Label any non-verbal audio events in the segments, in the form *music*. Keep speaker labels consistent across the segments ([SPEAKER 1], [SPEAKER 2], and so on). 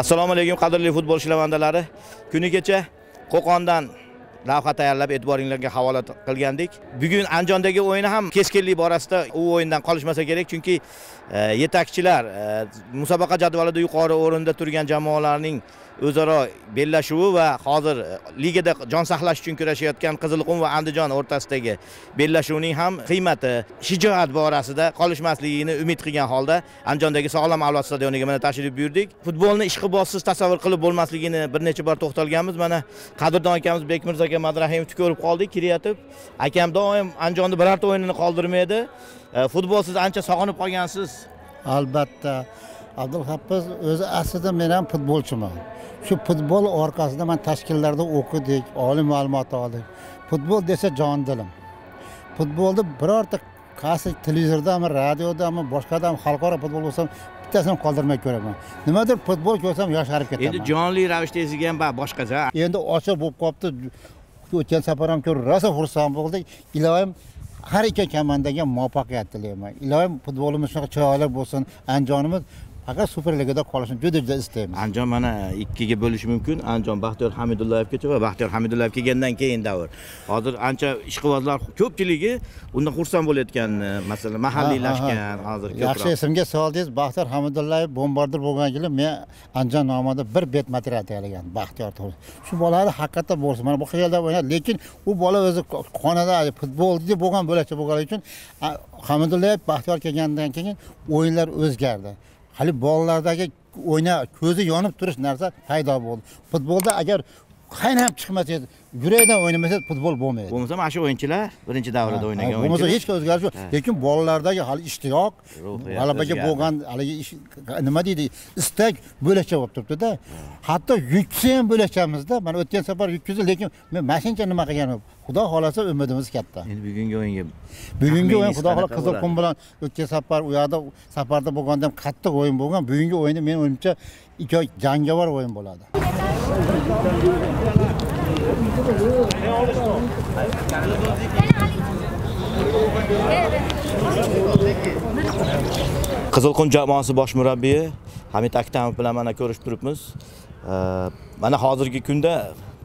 [SPEAKER 1] assalomu alaykum qadrli futbol shlevandalari kuni kecha qo'qondan lavha tayyorlab e'tiboringlarga havola qilgandik. Bugun andijondagi o'yini ham keskinlik borasida u o'yindan qolishmasa kerak chunki e, yetakchilar e, musobaqa jadvalida yuqori o'rinda turgan jamoalarning o'zaro bellashuvi va hozir e, ligada jon saqlash uchun kurashayotgan qizilqum va andijon o'rtasidagi bellashuvning ham qiymati shijoat borasida qolishmasligini umid qilgan holda andijondagi sog'lom avlod stadioniga mana tashrif buyurdik. Futbolni ishqibozsiz tasavvur qilib bo'lmasligini bir necha bor to'xtalganmiz. Mana qadrdon akamiz bekmirzo aka madrahimovni ko'rib qoldik kiryatib akam doim andijonni birorta o'yinini qoldirmaydi. E, futbolsiz ancha sog'inib qolgansiz?
[SPEAKER 2] Albatta. Abdulhafiz o'zi aslida men ham futbolchiman. Shu futbol orqasida man tashkillarda o'qidik oliy ma'lumot oldik. Futbol desa jon dilim. Futbolni birorta qaysi televizordami radiodami boshqadami xalqaro futbol bo'lsa bittasini qoldirmay ko'raman. Nimadir futbol ko'rsam yosharib ketaman.
[SPEAKER 1] Endi jonli ravishda esligi ham boshqacha.
[SPEAKER 2] Endi ochiq bo'lib qolibdi. O'tgan safar ham ko'rib rosa xursand bo'ldik. Iloyim har ikki komandaga muvaffaqiyat tilayman. Iloyim futbolimiz shunaqa chiroyli bo'lsin. Andijonimiz faqat superligada qolishini juda juda istaymiz.
[SPEAKER 1] Andijon mana ikkiga bo'lishi mumkin. Andijon baxtiyor hamidullayevgacha va baxtiyor hamidullayev kelgandan keyin davr. Hozir ancha ishqibozlar ko'pchiligi undan xursand bo'layotgan masalan mahalliylashgan hozir
[SPEAKER 2] yaxshi esimga soldingiz baxtiyor hamidullayev bombardir bo'lgan yili men andijon nomida bir bet material tayyorlagan baxtiyor shu bolani haqiqatdan bo'lsin mana boshqa yerda o'ynadi lekin u bola o'zi qonida futbolchi bo'lgan bo'lacha bo'lgani uchun hamidullayev baxtiyor kelgandan keyin o'yinlar o'zgardi hali bolalardagi o'yna ko'zi yonib turish narsa paydo bo'ldi. Futbolda agar qaynab chiqmas edi yurakdan o'ynamasa futbol bo'lmaydi.
[SPEAKER 1] Bo'lmasa mana shu o'yinchilar birinchi davrada o'ynagan
[SPEAKER 2] bo'lmasa hech qanday o'zgarish yo'q. Lekin bolalardagi hali ishtiyoq g'alabaga bo'lgan haligi nima deydi istak bo'lakcha bo'lib turibdida. Hatto yutsa ham bo'lakchamizda mana o'tgan safar yutkazi lekin men mashinacha nima qilganim xudo xohlasa umidimiz katta.
[SPEAKER 1] Endi bugungi o'yinga
[SPEAKER 2] bugungi o'yin xudo xohlasa qizilqum bilan o'tgan safar u yoqda safarda bo'lganda ham qattiq o'yin bo'lgan. Bugungi o'yinda men o'yimcha ikki jangovar o'yin bo'ladi
[SPEAKER 1] qizilqum jamoasi bosh murabbiyi hamid aktamov bilan mana ko'rishib turibmiz. Mana hozirgi kunda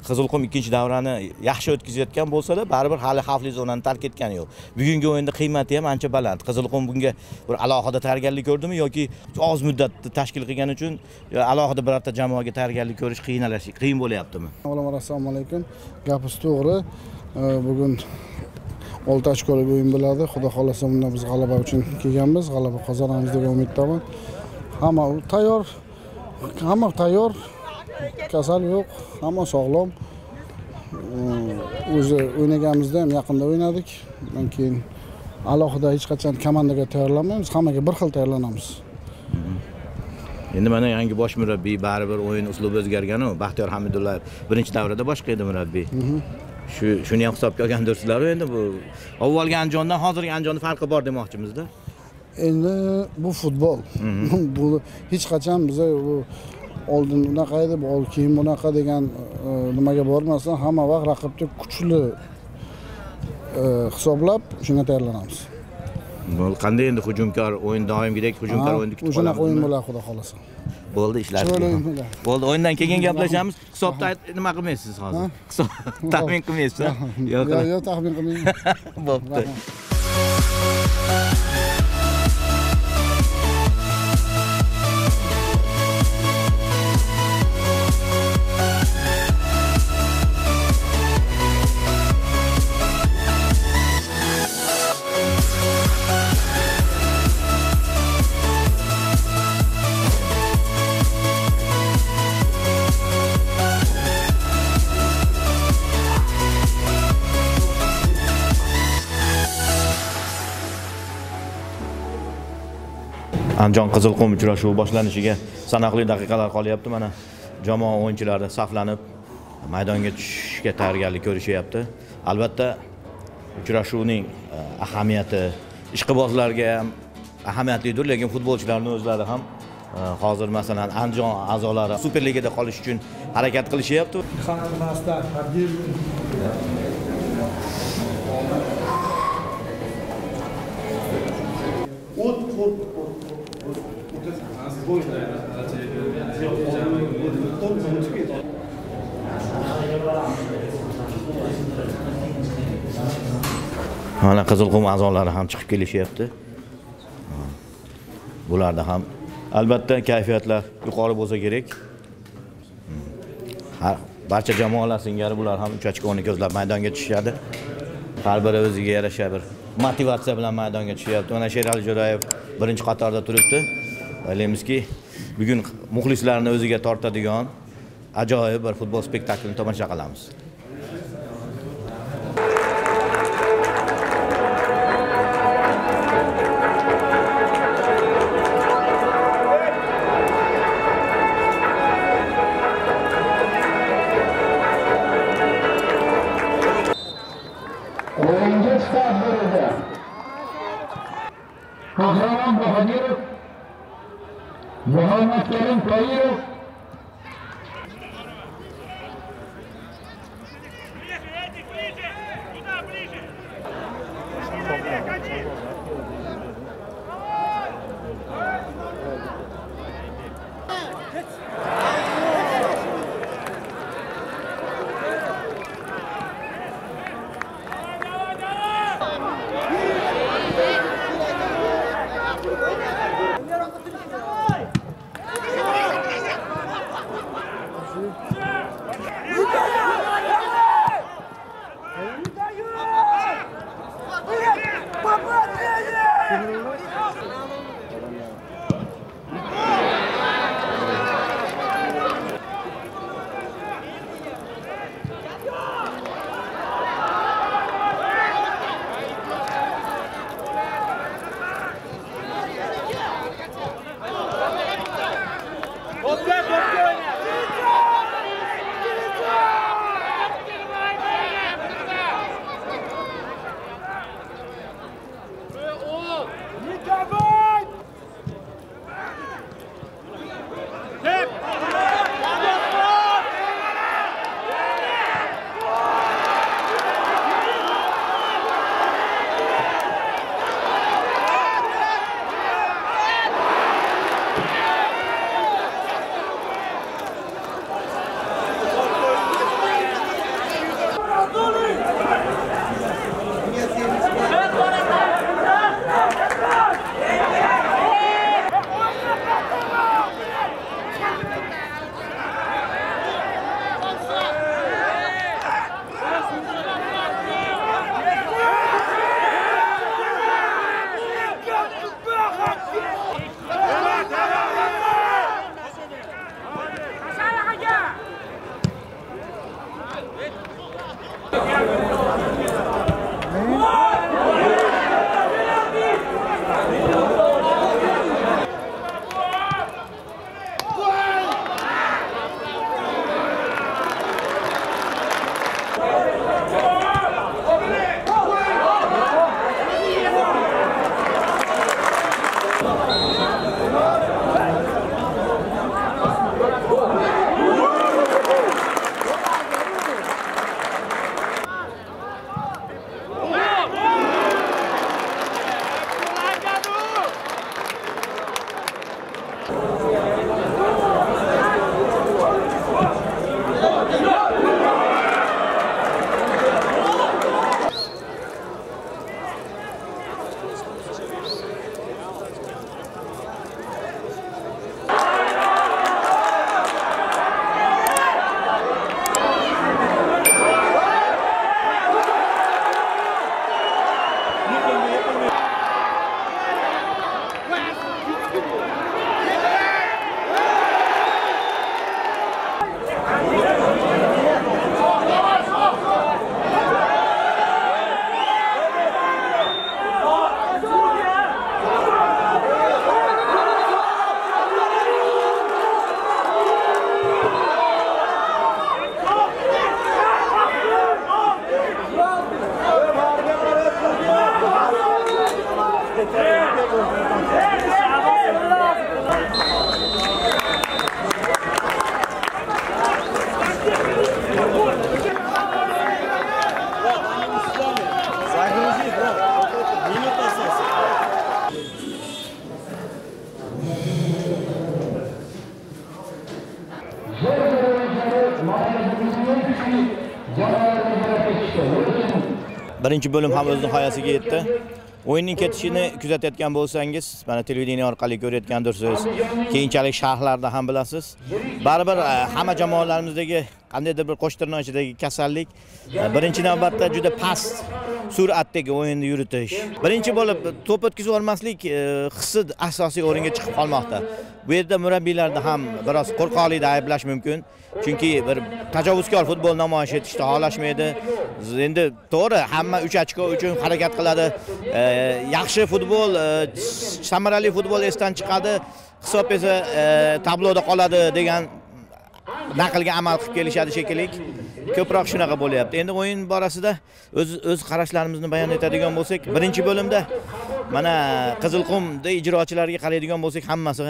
[SPEAKER 1] qizilqum ikkinchi davrani yaxshi o'tkazayotgan bo'lsa-da baribir hali xavfli zonani tark etgani yo'q. Bugungi o'yinda qiymati ham ancha baland. Qizilqum bunga bir alohida tayyorgarlik ko'rdimi yoki oz muddatda tashkil qilgani uchun yo alohida birorta jamoaga tayyorgarlik ko'rish qiynalash qiyin bo'lyaptimi?
[SPEAKER 3] Avvalambor assalomu alaykum. Gapingiz to'g'ri. Bugun olti ochkolik o'yin bo'ladi. Xudo xohlasa bundan biz g'alaba uchun kelganmiz. G'alaba qozonamiz degan umiddaman. Hamma tayyor hamma tayyor. Kasal yo'q hamma sog'lom. O'zi o'ynaganimizda ham yaqinda o'ynadik. Undan keyin alohida hech qachon komandaga tayyorlanmaymiz hammaga bir xil tayyorlanamiz.
[SPEAKER 1] Endi mana yangi bosh murabbiy baribir o'yin uslubi o'zgarganu baxtiyor hamidullayev birinchi davrada boshqa edi murabbiy. Shu shuni ham hisobga olgandirsizlaru endi bu avvalgi andijondan hozirgi andijonni farqi bor demoqchimizda.
[SPEAKER 3] Endi bu futbol. *laughs* Bu hech qachon biza bu oldin unaqa edi keyin bunaqa degan e, nimaga bormasdan hamma vaqt raqibni kuchli e, hisoblab shunga tayyorlanamiz.
[SPEAKER 1] Bu qanday endi hujumkor o'yin doimgidek hujumkor o'yinni kutib
[SPEAKER 3] shunaqa o'yin bo'ladi xudo xohlasa.
[SPEAKER 1] Bo'ldi ishlar bo'ldi o'yindan keyin gaplashamiz. hisobda nima qilmaysiz hozir? Hisob *laughs* taxmin qilmaysiz *laughs* yo'q
[SPEAKER 3] yo'q. taxmin qilmayman. *laughs*
[SPEAKER 1] Bo'pti andijon qizilqum uchrashuvi boshlanishiga sanoqli daqiqalar qolyapti. Mana jamoa o'yinchilari saflanib maydonga tushishga tayyorgarlik ko'rishyapti. Albatta uchrashuvning e, ahamiyati ishqibozlarga ham ahamiyatlidir lekin futbolchilarni o'zlari ham e, hozir masalan andijon a'zolari superligada qolish uchun harakat qilishyapti.
[SPEAKER 4] O't, o't, o't, o't, o't. O'tasan. Bo'yda.
[SPEAKER 1] mana qizilqum a'zolari ham chiqib kelishyapti bularda ham albatta kayfiyatlar yuqori bo'lsa kerak har barcha jamoalar singari bular ham uch ochkoni ko'zlab maydonga tushishadi har biri o'ziga yarasha bir motivatsiya bilan maydonga tushyapti mana sherali jo'rayev birinchi qatorda turibdi o'ylaymizki bugun muxlislarni o'ziga tortadigan ajoyib bir futbol spektaklini tomosha qilamiz. Birinchi bo'lim ham o'z nihoyasiga yetdi. O'yinning ketishini kuzatayotgan bo'lsangiz mana televideniya orqali ko'rayotgandirsiz keyinchalik sharhlarda ham bilasiz. Baribir eh, hamma jamoalarimizdagi qandaydir bir qo'sh tirnoq ichidagi kasallik. Birinchi navbatda juda past sur'atdagi o'yinni yuritish. Birinchi bo'lib to'p o'tkazib yubormaslik e, hissi asosiy o'ringa chiqib qolmoqda. Bu yerda murabbiylarni ham biroz qo'rqoqlikda ayblash mumkin. Chunki bir tajovuzkor futbol namoyish etishda xohlashmaydi. Endi to'g'ri hamma uch ochko uchun harakat qiladi. E, yaxshi futbol e, samarali futbol esdan chiqadi. Hisob esa tabloda qoladi degan naqlga amal qilib kelishadi shekilli ko'proq shunaqa bo'lyapti. Endi o'yin borasida o'z o'z qarashlarimizni bayon etadigan bo'lsak birinchi bo'limda mana qizilqumda ijrochilarga qaraydigan bo'lsak hammasi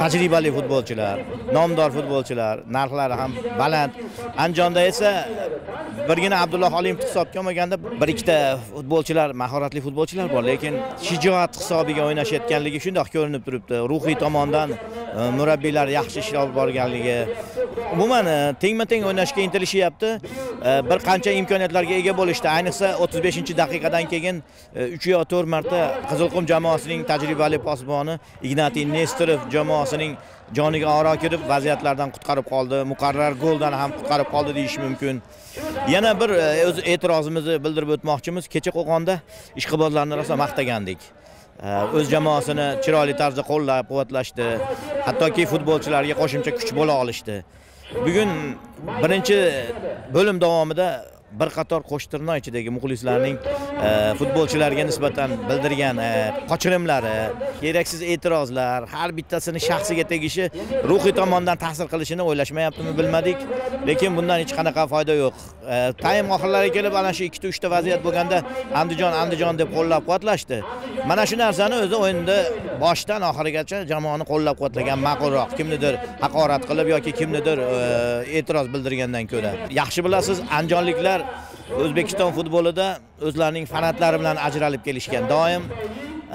[SPEAKER 1] tajribali futbolchilar nomdor futbolchilar narxlari ham baland. Andijonda esa birgina abdulloh olimov hisobga olmaganda bir ikkita futbolchilar mahoratli futbolchilar bor lekin shijoat hisobiga o'ynashayotganligi shundoq ko'rinib turibdi. Ruhiy tomondan e, murabbiylar yaxshi ishlab borganligi. Umuman e, tengma teng o'ynashga intilishyapti. E, bir qancha imkoniyatlarga ega bo'lishdi. Ayniqsa 35 daqiqadan keyin 3 yo 4 marta qizilqum jamoasining tajribali posboni ignatiy nestorov jamoasining joniga oro kirib vaziyatlardan qutqarib qoldi. Muqarrar goldan ham qutqarib qoldi deyish mumkin. Yana bir e, o'z e'tirozimizni bildirib o'tmoqchimiz. Kecha qo'qonda ishqibozlarni rosa maqtagandik. E, o'z jamoasini chiroyli tarzda qo'llab quvvatlashdi. Hattoki futbolchilarga qo'shimcha kuch bo'la olishdi. Bugun birinchi bo'lim davomida bir qator qo'shtirnoq ichidagi muxlislarning e, futbolchilarga nisbatan bildirgan e, qochirimlari keraksiz e'tirozlar har bittasini shaxsiga tegishi ruhiy tomondan ta'sir qilishini o'ylashmayaptimi bilmadik. Lekin bundan hech qanaqa foyda yo'q. Э, taym oxirlariga kelib ana shu ikkita uchta vaziyat bo'lganda andijon andijon deb qo'llab quvvatlashdi mana shu narsani o'zi o'yinda boshidan oxirigacha jamoani qo'llab quvvatlagan ma'qulroq kimnidir haqorat qilib yoki kimnidir e, e'tiroz bildirgandan ko'ra. Yaxshi bilasiz andijonliklar o'zbekiston futbolida o'zlarining fanatlari bilan ajralib kelishgan doim.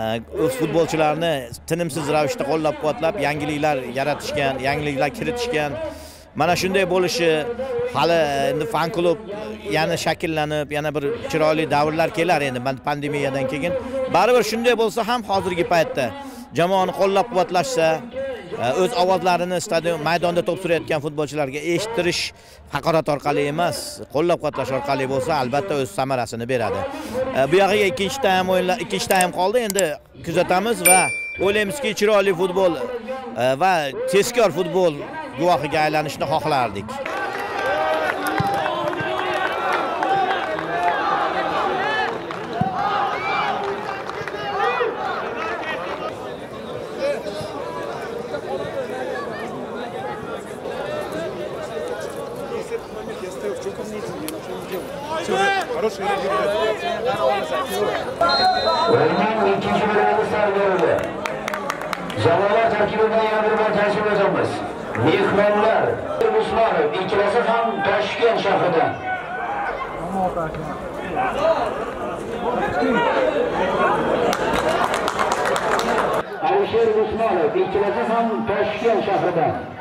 [SPEAKER 1] E, o'z futbolchilarni tinimsiz ravishda qo'llab quvvatlab yangiliklar yaratishgan yangiliklar kiritishgan mana shunday bo'lishi hali eh, endi fan klub eh, yana shakllanib yana bir chiroyli davrlar kelar endi pandemiyadan keyin. Baribir shunday bo'lsa ham hozirgi paytda jamoani qo'llab quvvatlashsa eh, o'z ovozlarini stadion maydonda to'p surayotgan futbolchilarga eshittirish haqorat orqali emas qo'llab quvvatlash orqali bo'lsa albatta o'z samarasini beradi. Bu yog'iga ikkinchi taym o'yinlar ikkinchi taym qoldi endi kuzatamiz va o'ylaymizki chiroyli futbol va tezkor futbol guvohiga aylanishni xohlardik
[SPEAKER 4] O'yinning ikkinchi bo'limida start berildi. Jamoalar tarkibidan yana bir bor tashkil etamiz. Mehmonlar Usmonov ikkalasi ham Toshkent shahridan. Alisher Usmonov ikkalasi ham Toshkent shahridan.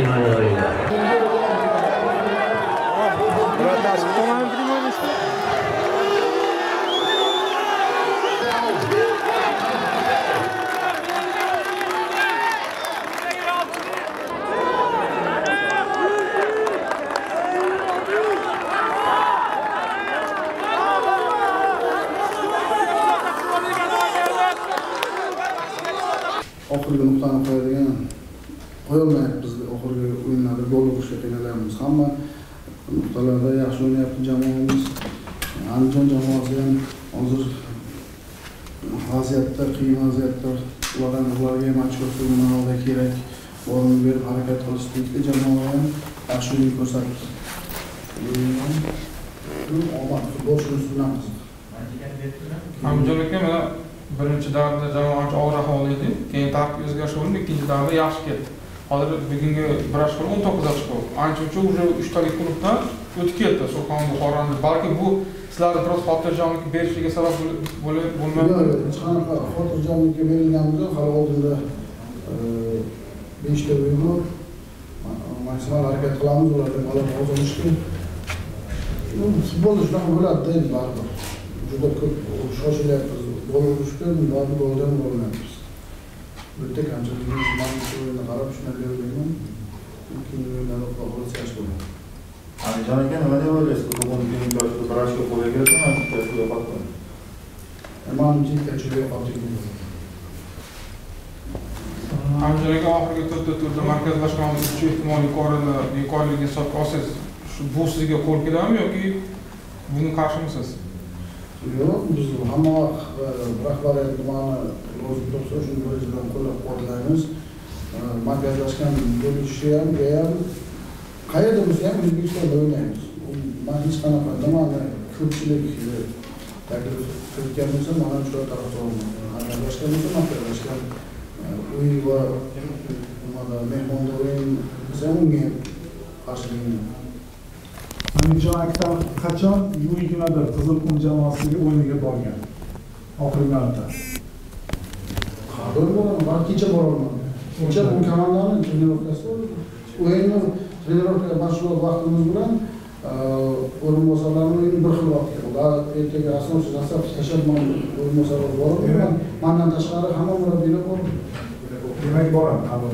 [SPEAKER 3] particular futbolchini futbol
[SPEAKER 5] Andijon aka mana birinchi davrda jamoa ancha og'ir ahvolda edi. Keyin tarkib o'zgarish bo'ldi ikkinchi davrda yaxshi ketdi hozir bugungi bir ochko o'n to'qqiz ochko ancha muncha уже uchtalik klubdan o'tib ketdi surxon buxoroni balki bu sizlarni biroz xotirjamlik berishiga sabab bo'lib
[SPEAKER 3] yo'q
[SPEAKER 5] bo'lmaydi
[SPEAKER 3] yo'q hech qanaqa xotirjamlikka yo'q hali oldinda e, beshta o'yin bor maksimal harakat qilamiz. Ulardan g'alaba qozonishga Bo'ladida endi baribir juda ko'p shoshilyapmiz gol urishga baribir goldan bo'lmayapmiz bu yerda kamchiligimiz man shu o'yinni qarab o'ylayman keyingi o'yinlarda yaxshi bo'ladi
[SPEAKER 6] Andijon aka nima deb o'ylaysiz? Bugun keyingi yoshda bir ochko qo'lga? Ikkitasi yo'qotdi.
[SPEAKER 3] manimcha ikkitachi yo'qotdik
[SPEAKER 5] Andijon aka oxirgi to'rtta turda markazlashganimiz uchun ehtimol yuqorini yuqoriligi hisobga olsangiz shu bu sizga qo'l keladimi yoki bunga qarshimisiz?
[SPEAKER 3] Yo'q biz hamma e, rahbariyat nimani rozi tursa shuni birinchidan qo'llab quvvatlaymiz. E, markazlashgan bo'lishi ham bu ham qayerda bo'lsa ham o'zbekistonda o'ynaymiz. U man hech qanaqa nimani ko'pchilik e, taklif kiritgan bo'lsa man ham shular tarafdorman. E, markazlashgan bo'lsa markazlashgan E, uy va e, nimada mehmonda o'yin bo'lsa unga ham qarshiligim yo'q
[SPEAKER 7] Andijon aka qachon yigirmadir Qizilqum jamoasiga o'yiniga borgan? Oxirgi marta.
[SPEAKER 3] Qadr bo'laman, man kecha borolmadim. Kecha bu komandani trenirovkasi bo'ldi. O'yinni trenirovka mashg'ulot vaqtimiz bilan e, o'rinbosarlarni o'yini bir xil vaqtga bo'ldi. Ertaga asosiy nasab tashlab man o'rinbosarlar borib, man mandan tashqari hamma murabbiylar bor.
[SPEAKER 7] Demak boradi qabul.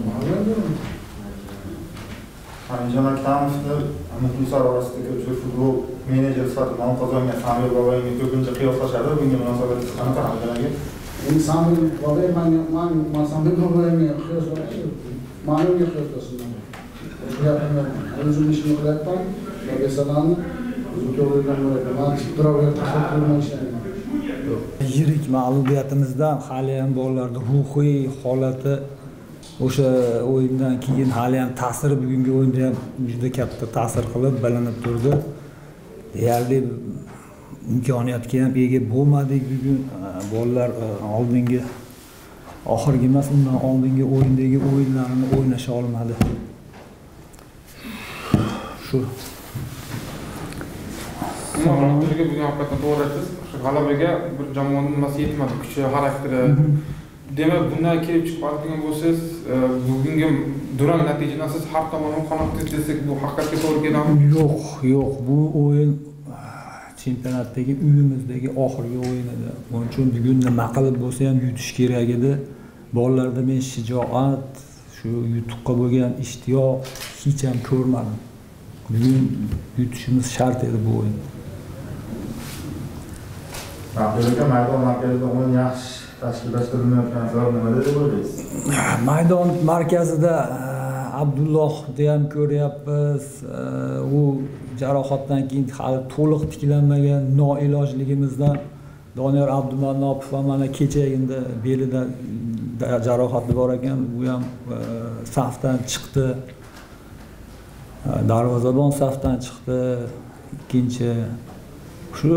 [SPEAKER 6] Andijon Aktamovni muxlislar orasida ko'pchilik futbol menejer sifatida nom qozongan Samir Babayga ko'pincha qiyoslashadi. Bunga munosabatingiz qanaqa aka?
[SPEAKER 3] Endi Samir Babay man man man Samir Babayga qiyoslamayman. Mani unga gapimni o'zim ishimni qilyapman. Salamni o'zim to'g'ridan bo'laman. Man birovga tahlil qilmay ishlayman.
[SPEAKER 8] yirik mag'lubiyatimizdan hali ham bolalarni ruhiy holati o'sha o'yindan keyin hali ham ta'siri bugungi o'yinda ham juda katta ta'sir qilib bilinib turdi. Deyarli imkoniyatga ham ega bo'lmadik bugun. Bolalar oldingi oxirgi emas undan oldingi o'yindagi o'yinlarini o'ynasha olmadi. Shu.
[SPEAKER 5] Bugun haqiqatdan to'g'ri shu g'alabaga bir jamoani nimasi yetmadi kuchi xarakteri demak bundan kelib chiqadigan bo'lsangiz e, bugungi durang natijadan siz har tomonlama qanoqsiz desak bu haqiqatga to'g'ri keladimi?
[SPEAKER 8] Yo'q yo'q. Bu o'yin chempionatdagi uyimizdagi oxirgi o'yin edi. Buning uchun bugun nima qilib bo'lsa ham yutish kerak edi. Bolalarda men shijoat shu yutuqqa bo'lgan ishtiyoq hech ham ko'rmadim. Bugun yutishimiz shart edi bu o'yin.
[SPEAKER 6] Aka maydon markazida o'yin yaxshi tashkillashtirilmayotgan sabab nima deb o'ylaysiz?
[SPEAKER 8] maydon markazida eh, abdullohni ham ko'ryapmiz. Eh, u jarohatdan keyin hali to'liq tiklanmagan noilojligimizdan doniyor abdumanopov ham mana kecha endi belida mm, jarohati bor ekan. U ham eh, safdan chiqdi. Darvozabon safdan chiqdi. Ikkinchi shu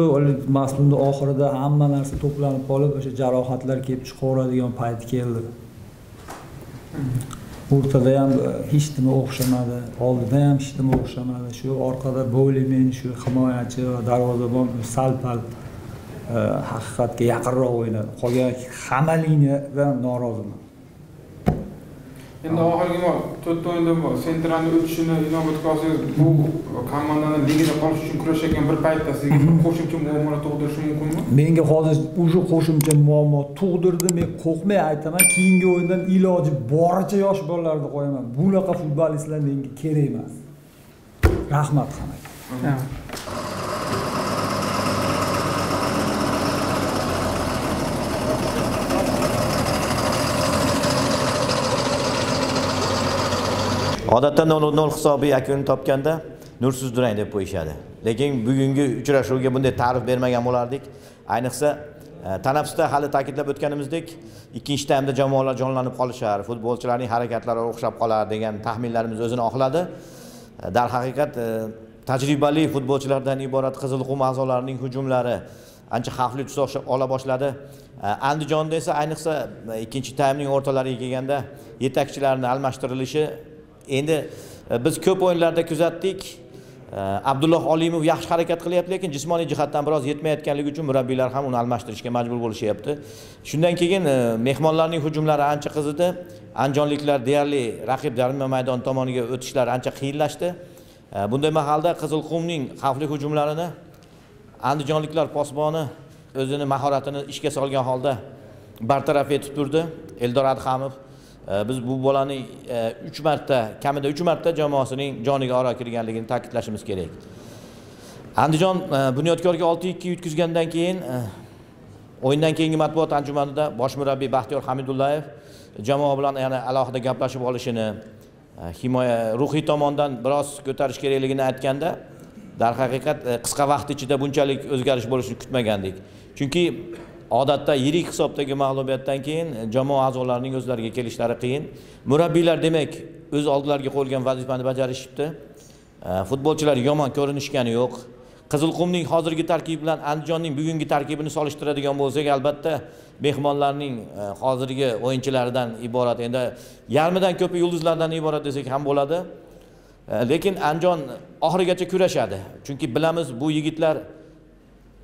[SPEAKER 8] mavsumni oxirida hamma narsa to'planib qolib o'sha jarohatlar kelib chiqaveradigan payt keldi. O'rtada ham e, hech nima o'xshamadi oldida ham hech nima o'xshamadi. Shu orqada bolimen shu himoyachi va darvozabon sal pal e, haqiqatga yaqinroq o'ynadi. Qolgan hamma liniyadan noroziman.
[SPEAKER 5] Endi oxirgi bor to'rtta o'yinda bor. Sentralni o'tishini inobatga olsangiz bu komandani ligada qolish uchun kurashayotgan bir paytda sizga bir qo'shimcha muammolar tug'dirishi mumkinmi?
[SPEAKER 8] Menga hozir уже qo'shimcha muammo tug'dirdi. Men qo'rqmay aytaman keyingi o'yindan iloji boricha yosh bolalarni qo'yaman. Bunaqa futbolistlar menga kerak emas. Rahmat hammaga
[SPEAKER 1] odatda 0-0 hisobi yakunini topganda nursiz durang deb qo'yishadi. Lekin bugungi uchrashuvga bunday ta'rif bermagan bo'lardik. Ayniqsa e, tanaffusda hali ta'kidlab o'tganimizdek ikkinchi taymda jamoalar jonlanib qolishar futbolchilarning harakatlari o'xshab qolar degan taxminlarimiz o'zini oqladi. E, darhaqiqat e, tajribali futbolchilardan iborat qizilqum a'zolarining hujumlari ancha xavfli tus ola boshladi. Andijonda esa ayniqsa ikkinchi taymning o'rtalariga kelganda yetakchilarni almashtirilishi endi e, biz ko'p o'yinlarda kuzatdik. E, Abdulloh olimov yaxshi harakat qilyapti lekin jismoniy jihatdan biroz yetmayotganligi uchun murabbiylar ham uni almashtirishga majbur bo'lishyapti. Shundan keyin e, mehmonlarning hujumlari ancha qizidi. Andijonliklar deyarli raqib jarima maydoni tomoniga o'tishlari ancha qiyinlashdi. Bunday mahalda qizilqumning xavfli hujumlarini andijonliklar posboni o'zini mahoratini ishga solgan holda bartaraf etib turdi eldor adhamov biz bu bolani e, uch marta kamida uch marta jamoasining joniga oro kirganligini ta'kidlashimiz kerak. Andijon e, bunyodkorga olti ikki yutqizgandan keyin e, o'yindan keyingi matbuot anjumanida bosh murabbiy baxtiyor hamidullayev jamoa bilan yana alohida gaplashib olishini e, himoya ruhiy tomondan biroz ko'tarish kerakligini aytganda darhaqiqat e, qisqa vaqt ichida bunchalik o'zgarish bo'lishini kutmagandik. Chunki odatda yirik hisobdagi mag'lubiyatdan keyin jamoa a'zolarining o'zlariga kelishlari qiyin. Murabbiylar demak o'z oldilariga qo'yilgan vazifani bajarishibdi. Futbolchilar yomon ko'rinishgani yo'q. Qizilqumning hozirgi tarkibi bilan andijonning bugungi tarkibini solishtiradigan bo'lsak albatta mehmonlarning e, hozirgi o'yinchilaridan iborat. Endi yarmidan ko'pi yulduzlardan iborat desak ham bo'ladi. Lekin andijon oxirigacha kurashadi. Chunki bilamiz bu yigitlar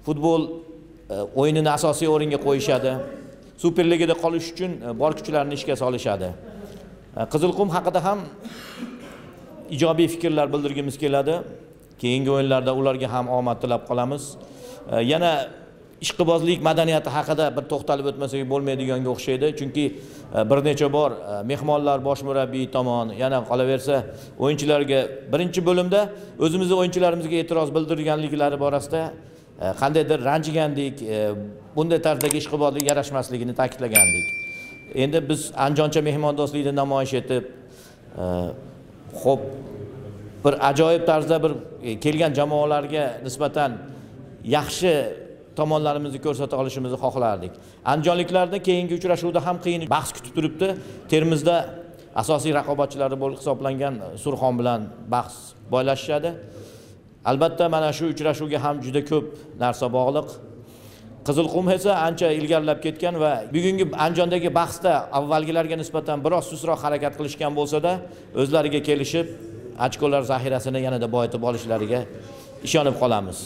[SPEAKER 1] futbol E, o'yinini asosiy o'ringa qo'yishadi. Superligada qolish uchun e, bor kuchlarini ishga solishadi. E, Qizilqum haqida ham ijobiy fikrlar bildirgimiz keladi. Keyingi o'yinlarda ularga ham omad tilab qolamiz. Yana ishqibozlik madaniyati haqida bir to'xtalib o'tmasak bo'lmaydiganga o'xshaydi. Chunki bir necha bor mehmonlar bosh murabbiy tomon yana qolaversa o'yinchilarga birinchi bo'limda o'zimizni o'yinchilarimizga e'tiroz bildirganliklari borasida E, qandaydir ranjigandik e, bunday tarzdagi ishqibozlik yarashmasligini ta'kidlagandik. Endi biz andijoncha mehmondo'stlikni namoyish etib e, ho'p bir ajoyib tarzda bir kelgan jamoalarga nisbatan yaxshi tomonlarimizni ko'rsata olishimizni xohlardik. Andijonliklarni keyingi uchrashuvda ham qiyin bahs kutib turibdi. Termizda asosiy raqobatchilari bo'lib hisoblangan surxon bilan bahs boylashishadi. Albatta mana shu uchrashuvga ham juda ko'p narsa bog'liq. Qizilqum esa ancha ilgarilab ketgan va bugungi andijondagi bahsda avvalgilarga nisbatan biroz sustroq harakat qilishgan bo'lsa-da o'zlariga kelishib ochkolar zaxirasini yanada boyitib olishlariga ishonib qolamiz.